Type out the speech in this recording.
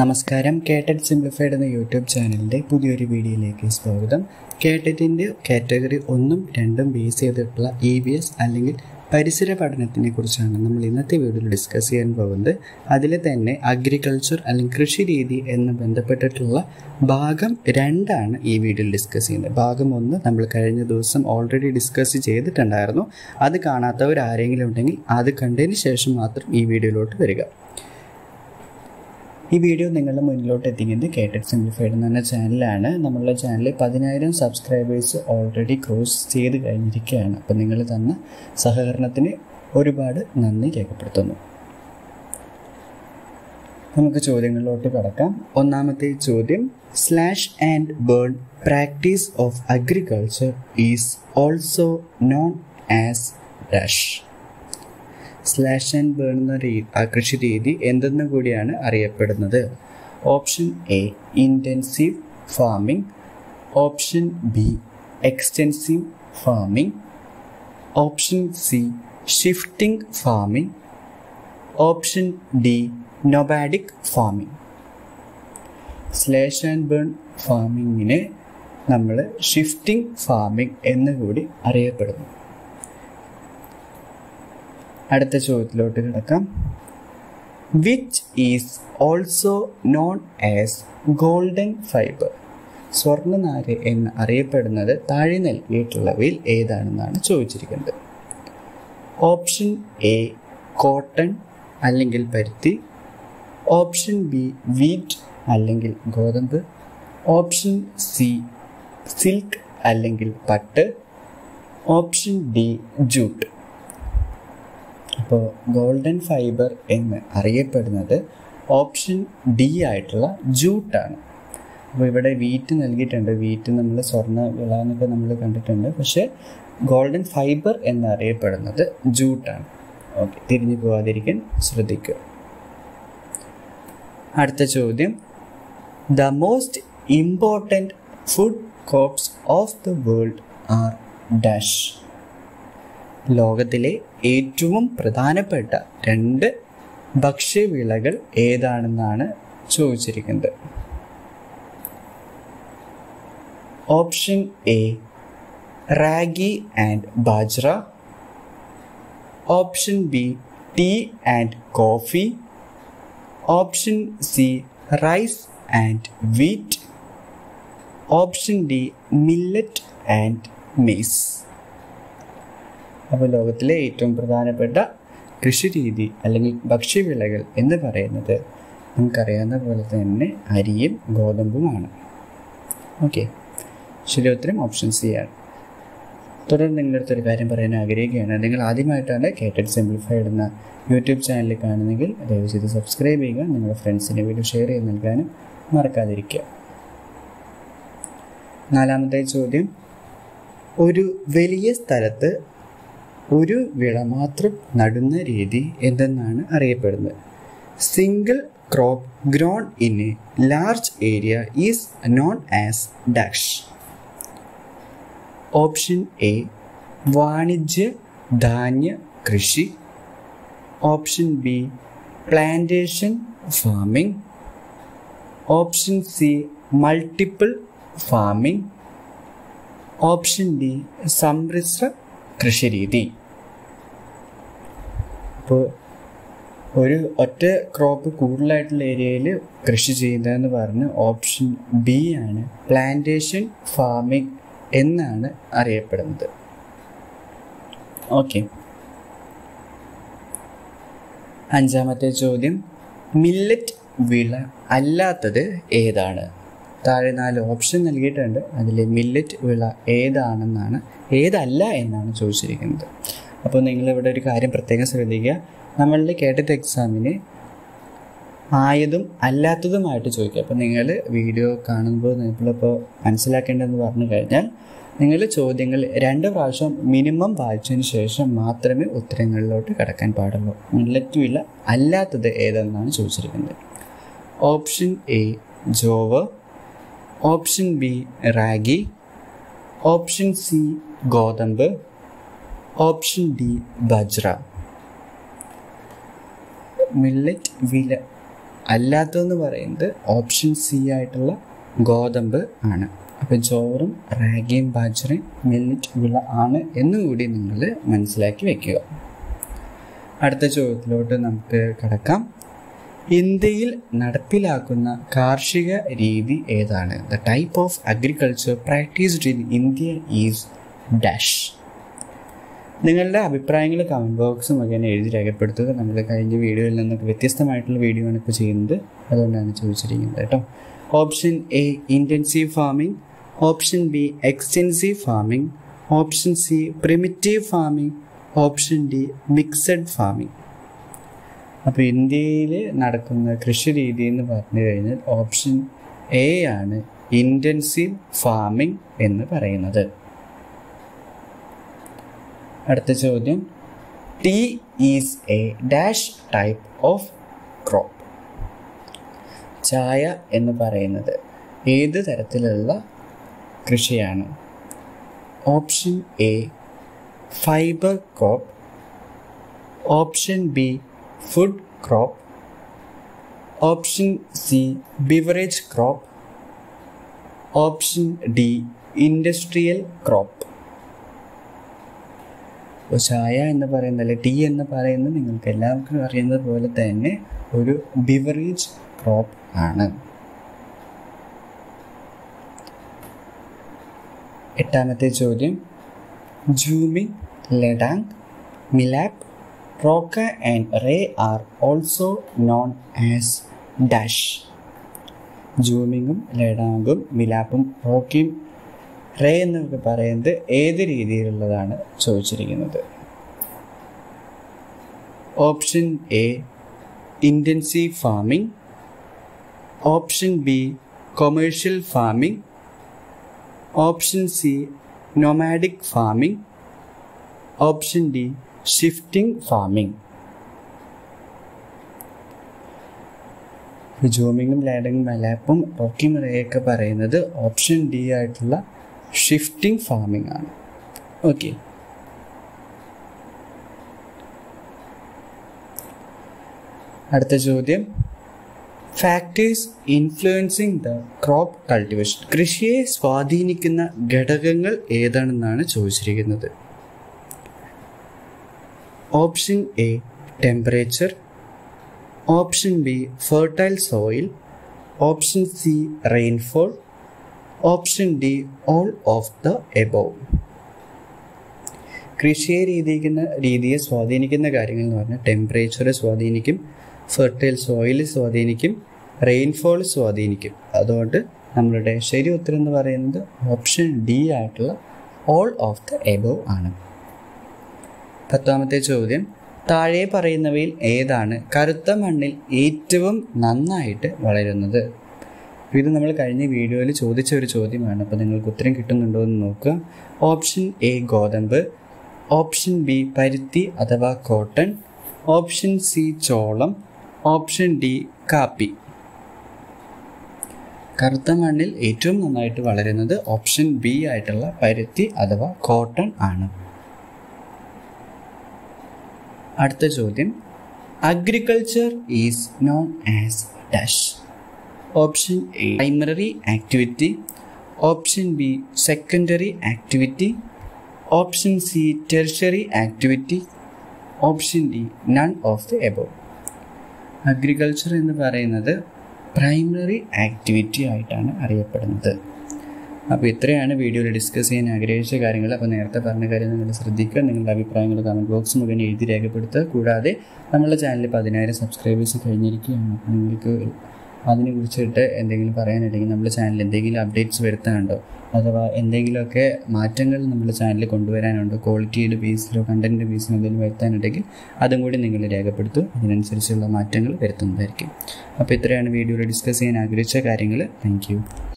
നമസ്കാരം. കേട്ടറ്റ് സിംപ്ലിഫൈഡ് എന്ന യൂട്യൂബ് ചാനലിന്റെ പുതിയൊരു വീഡിയോയിലേക്ക് സ്വാഗതം. കേട്ടറ്റിന്റെ കാറ്റഗറി ഒന്നും രണ്ടും ബേസ് ചെയ്തിട്ടുള്ള ഇ ബി എസ് അല്ലെങ്കിൽ പരിസര പഠനത്തിനെ കുറിച്ചാണ് നമ്മൾ ഇന്നത്തെ വീഡിയോയിൽ ഡിസ്കസ് ചെയ്യാൻ പോകുന്നത്. അതിൽ തന്നെ അഗ്രികൾച്ചർ അല്ലെങ്കിൽ കൃഷി രീതി എന്ന് ബന്ധപ്പെട്ടിട്ടുള്ള ഭാഗം രണ്ടാണ് ഈ വീഡിയോയിൽ ഡിസ്കസ് ചെയ്യുന്നത്. ഭാഗം ഒന്ന് നമ്മൾ കഴിഞ്ഞ ദിവസം ഓൾറെഡി ഡിസ്കസ് ചെയ്തിട്ടുണ്ടായിരുന്നു. അത് കാണാത്തവർ ആരെങ്കിലും ഉണ്ടെങ്കിൽ അത് കണ്ടതിന് ശേഷം മാത്രം ഈ വീഡിയോയിലോട്ട് വരിക. ഈ വീഡിയോ നിങ്ങളുടെ മുന്നിലോട്ട് എത്തിക്കുന്നത് കേട്ടറ്റ് സിംപ്ലിഫൈഡ് എന്ന് പറഞ്ഞ ചാനലാണ് നമ്മളുടെ ചാനലിൽ പതിനായിരം സബ്സ്ക്രൈബേഴ്സ് ഓൾറെഡി ക്രോസ് ചെയ്ത് കഴിഞ്ഞിരിക്കുകയാണ്. അപ്പോൾ നിങ്ങൾ തന്ന സഹകരണത്തിന് ഒരുപാട് നന്ദി രേഖപ്പെടുത്തുന്നു. നമുക്ക് ചോദ്യങ്ങളിലോട്ട് കടക്കാം. ഒന്നാമത്തെ ചോദ്യം slash and burn practice of agriculture is also known as dash slash and burn എന്ന രീ കൃഷി രീതി എന്തെന്ന് കൂടിയാണ് അറിയപ്പെടുന്നത്. Option A intensive farming option B extensive farming option C shifting farming option D nomadic farming slash and burn ഫാമിങ്ങിനെ നമ്മൾ shifting farming എന്നുകൂടി അറിയപ്പെടുന്നു. അടുത്ത ചോദ്യത്തിലോട്ട് കിടക്കാം. Which is also known as golden fibre സ്വർണനാര് എന്ന് അറിയപ്പെടുന്നത് താഴെ നൽകിയിട്ടുള്ളവയിൽ ഏതാണെന്നാണ് ചോദിച്ചിരിക്കുന്നത്. ഓപ്ഷൻ എ കോട്ടൺ അല്ലെങ്കിൽ പരുത്തി. ഓപ്ഷൻ ബി വീറ്റ് അല്ലെങ്കിൽ ഗോതമ്പ്. ഓപ്ഷൻ സി സിൽക്ക് അല്ലെങ്കിൽ പട്ട്. ഓപ്ഷൻ ഡി ജൂട്ട് അപ്പോൾ ഗോൾഡൻ ഫൈബർ എന്ന് അറിയപ്പെടുന്നത് ഓപ്ഷൻ ഡി ആയിട്ടുള്ള ജൂട്ടാണ് അപ്പോൾ ഇവിടെ വീറ്റ് നൽകിയിട്ടുണ്ട്. വീറ്റ് നമ്മൾ സ്വർണ വിള എന്നൊക്കെ നമ്മൾ കണ്ടിട്ടുണ്ട്. പക്ഷേ ഗോൾഡൻ ഫൈബർ എന്നറിയപ്പെടുന്നത് ജൂട്ടാണ് ഓക്കെ തിരിഞ്ഞു പോകാതിരിക്കാൻ ശ്രദ്ധിക്കുക അടുത്ത ചോദ്യം. The most important food crops of the world are dash. ലോകത്തിലെ ഏറ്റവും പ്രധാനപ്പെട്ട രണ്ട് ഭക്ഷ്യവിളകൾ ഏതാണെന്നാണ് ചോദിച്ചിരിക്കുന്നത്. Option A ragi and bajra option B tea and coffee. Option C rice and wheat. Option D millet and maize. അപ്പോൾ ലോകത്തിലെ ഏറ്റവും പ്രധാനപ്പെട്ട കൃഷി രീതി അല്ലെങ്കിൽ ഭക്ഷ്യവിളകൾ എന്ന് പറയുന്നത് നമുക്കറിയാവുന്ന പോലെ തന്നെ അരിയും ഗോതമ്പുമാണ്. ഓക്കെ ശരി ഉത്തരം ഓപ്ഷൻ സി ആണ്. തുടർന്ന് നിങ്ങളുടെ അടുത്തൊരു കാര്യം പറയാൻ ആഗ്രഹിക്കുകയാണ്. നിങ്ങൾ ആദ്യമായിട്ടാണ് കേട്ടഡ് സിംപ്ലിഫൈഡ് എന്ന യൂട്യൂബ് ചാനൽ കാണുന്നെങ്കിൽ ദയവ് ചെയ്ത് സബ്സ്ക്രൈബ് ചെയ്യുക. നിങ്ങളുടെ ഫ്രണ്ട്സിന് വീഡിയോ ഷെയർ ചെയ്ത് നൽകാനും മറക്കാതിരിക്കുക. നാലാമത്തെ ചോദ്യം. ഒരു വലിയ സ്ഥലത്ത് ഒരു വിള മാത്രം നടുന്ന രീതി എന്തെന്നാണ് അറിയപ്പെടുന്നത്? Single crop grown in a large area is known as dash option A വാണിജ്യ ധാന്യ കൃഷി. Option B plantation farming option C multiple farming option D സമ്മിശ്ര കൃഷിരീതി. ഇപ്പോൾ ഒരു ഒറ്റ ക്രോപ്പ് കൂടുതലായിട്ടുള്ള ഏരിയയിൽ കൃഷി ചെയ്യുന്നതെന്ന് പറഞ്ഞ് ഓപ്ഷൻ ബി ആണ് പ്ലാന്റേഷൻ ഫാമിംഗ് എന്നാണ് അറിയപ്പെടുന്നത്. ഓക്കെ അഞ്ചാമത്തെ ചോദ്യം മില്ലറ്റ് വിള അല്ലാത്തത് ഏതാണ്? താഴെ നാല് ഓപ്ഷൻ നൽകിയിട്ടുണ്ട്. അതിൽ മില്ലറ്റ് വിള ഏതാണെന്നാണ് ഏതല്ല എന്നാണ് ചോദിച്ചിരിക്കുന്നത്. അപ്പോൾ നിങ്ങളിവിടെ ഒരു കാര്യം പ്രത്യേകം ശ്രദ്ധിക്കുക. നമ്മളുടെ കേട്ടിട്ട് എക്സാമിന് ആയതും അല്ലാത്തതുമായിട്ട് ചോദിക്കുക. അപ്പോൾ നിങ്ങൾ വീഡിയോ കാണുമ്പോൾ നിങ്ങളിപ്പോൾ മനസ്സിലാക്കേണ്ടതെന്ന് പറഞ്ഞു കഴിഞ്ഞാൽ നിങ്ങൾ ചോദ്യങ്ങൾ രണ്ട് പ്രാവശ്യം മിനിമം വായിച്ചതിന് ശേഷം മാത്രമേ ഉത്തരങ്ങളിലോട്ട് കടക്കാൻ പാടുള്ളൂ. മില്ലറ്റ് വില അല്ലാത്തത് ഏതെന്നാണ് ചോദിച്ചിരിക്കുന്നത്. Option A jowar. Option B ragi. Option C ഗോതമ്പ്. Option D bajra. മില്ലറ്റ് വില അല്ലാത്തതെന്ന് പറയുന്നത് ഓപ്ഷൻ സി ആയിട്ടുള്ള ഗോതമ്പ് ആണ്. അപ്പോൾ ചോറും റാഗിയും ബാജറയും മില്ലറ്റ് വില ആണ് എന്നുകൂടി നിങ്ങൾ മനസ്സിലാക്കി വെക്കുക. അടുത്ത ചോദ്യത്തിലോട്ട് നമുക്ക് കിടക്കാം. ഇന്ത്യയിൽ നടപ്പിലാക്കുന്ന കാർഷിക രീതി ഏതാണ്? The type of agriculture practised in India is dash. നിങ്ങളുടെ അഭിപ്രായങ്ങൾ കമന്റ് ബോക്സ് മുഖേന എഴുതി രേഖപ്പെടുത്തുക. നമ്മൾ കഴിഞ്ഞ വീഡിയോയിൽ നിന്നൊക്കെ വ്യത്യസ്തമായിട്ടുള്ള വീഡിയോ ആണ് ഇപ്പോൾ ചെയ്യുന്നത്. അതുകൊണ്ടാണ് ചോദിച്ചിരിക്കുന്നത് കേട്ടോ. Option A intensive farming option B extensive farming option C primitive farming option D mixed farming അപ്പോൾ ഇന്ത്യയിൽ നടക്കുന്ന കൃഷി രീതി എന്ന് പറഞ്ഞു കഴിഞ്ഞാൽ ഓപ്ഷൻ എ ആണ് ഇന്റൻസീവ് ഫാമിംഗ് എന്ന് പറയുന്നത്. അടുത്ത ചോദ്യം. Tea is a dash type of crop ചായ എന്ന് പറയുന്നത് ഏത് തരത്തിലുള്ള കൃഷിയാണ്? Option A fibre crop option B food crop option C beverage crop option D industrial crop അപ്പോൾ ചായ എന്ന് പറയുന്നത് അല്ലെ ടീ എന്ന് പറയുന്നത് നിങ്ങൾക്ക് എല്ലാവർക്കും അറിയുന്നത് പോലെ തന്നെ ഒരു ബിവറേജ് ക്രോപ്പ് ആണ്. എട്ടാമത്തെ ചോദ്യം. Jhuming Ladang Milpa Roca and Ray are also known as dash. ജൂമിങ്ങും ലഡാങ്ങും മിലാപ്പും റോക്കയും റേ എന്നൊക്കെ പറയുന്നത് ഏത് രീതിയിലുള്ളതാണ് ചോദിച്ചിരിക്കുന്നത്? Option A intensive farming. Option B commercial farming. Option C nomadic farming. Option D shifting farming. ജൂമിങ്ങും ലാഡിങ്ങും മലാപ്പും റോക്കി മറയൊക്കെ പറയുന്നത് ഓപ്ഷൻ ഡി ആയിട്ടുള്ള ഷിഫ്റ്റിംഗ് ഫാമിംഗ് ആണ്. ഓക്കെ അടുത്ത ചോദ്യം. Factors influencing the crop cultivation കൃഷിയെ സ്വാധീനിക്കുന്ന ഘടകങ്ങൾ ഏതാണെന്നാണ് ചോദിച്ചിരിക്കുന്നത്? Option A temperature option B fertile soil option C rainfall option D all of the above കൃഷിയെ രീതിക്കുന്ന രീതിയെ സ്വാധീനിക്കുന്ന കാര്യങ്ങൾ എന്ന് പറഞ്ഞാൽ ടെമ്പറേച്ചറെ സ്വാധീനിക്കും ഫെർട്ടൈൽ സോയിൽ സ്വാധീനിക്കും റെയിൻഫോൾ സ്വാധീനിക്കും. അതുകൊണ്ട് നമ്മളുടെ ശരി ഉത്തരം എന്ന് പറയുന്നത് ഓപ്ഷൻ ഡി ആയിട്ടുള്ള ഓൾ ഓഫ് ദ എബോവ് ആണ്. പത്താമത്തെ ചോദ്യം താഴെ പറയുന്നവയിൽ ഏതാണ് കറുത്ത മണ്ണിൽ ഏറ്റവും നന്നായിട്ട് വളരുന്നത്? ഇത് നമ്മൾ കഴിഞ്ഞ വീഡിയോയിൽ ചോദിച്ച ഒരു ചോദ്യമാണ്. അപ്പോൾ നിങ്ങൾക്ക് ഉത്തരം കിട്ടുന്നുണ്ടോ എന്ന് നോക്കുക. ഓപ്ഷൻ എ ഗോതമ്പ്. ഓപ്ഷൻ ബി പരുത്തി അഥവാ കോട്ടൺ ഓപ്ഷൻ സി ചോളം. ഓപ്ഷൻ ഡി കാപ്പി. കറുത്ത മണ്ണിൽ ഏറ്റവും നന്നായിട്ട് വളരുന്നത് ഓപ്ഷൻ ബി ആയിട്ടുള്ള പരുത്തി അഥവാ കോട്ടൺ ആണ്. അടുത്ത ചോദ്യം. Agriculture is known as dash option A primary activity option B secondary activity option C tertiary activity option D none of the above. Agriculture എന്ന് പറയുന്നത് പ്രൈമറി ആക്ടിവിറ്റി ആയിട്ടാണ് അറിയപ്പെടുന്നത്. അപ്പോൾ ഇത്രയാണ് വീഡിയോയിൽ ഡിസ്കസ് ചെയ്യാൻ ആഗ്രഹിച്ച കാര്യങ്ങൾ. അപ്പോൾ നേരത്തെ പറഞ്ഞ കാര്യം നിങ്ങൾ ശ്രദ്ധിക്കുക. നിങ്ങളുടെ അഭിപ്രായങ്ങൾ കമന്റ് ബോക്സ് മുഖേന എഴുതി രേഖപ്പെടുത്തുക. കൂടാതെ നമ്മുടെ ചാനൽ പതിനായിരം സബ്സ്ക്രൈബേഴ്സ് കഴിഞ്ഞിരിക്കുകയാണ്. നിങ്ങൾക്ക് അതിനെ കുറിച്ചിട്ട് എന്തെങ്കിലും പറയാനുണ്ടെങ്കിൽ നമ്മുടെ ചാനലിൽ എന്തെങ്കിലും അപ്ഡേറ്റ്സ് വരുത്താനുണ്ടോ? അഥവാ എന്തെങ്കിലുമൊക്കെ മാറ്റങ്ങൾ നമ്മുടെ ചാനലിൽ കൊണ്ടുവരാനുണ്ടോ? ക്വാളിറ്റിയുടെ ബേസിലോ കണ്ടന്റിന്റെ ബേസിലോ എന്തെങ്കിലും വരുത്താനുണ്ടെങ്കിൽ അതും കൂടി നിങ്ങൾ രേഖപ്പെടുത്തും. അതിനനുസരിച്ചുള്ള മാറ്റങ്ങൾ വരുത്തുന്നതായിരിക്കും. അപ്പോൾ ഇത്രയാണ് വീഡിയോയിൽ ഡിസ്കസ് ചെയ്യാൻ ആഗ്രഹിച്ച കാര്യങ്ങൾ. താങ്ക്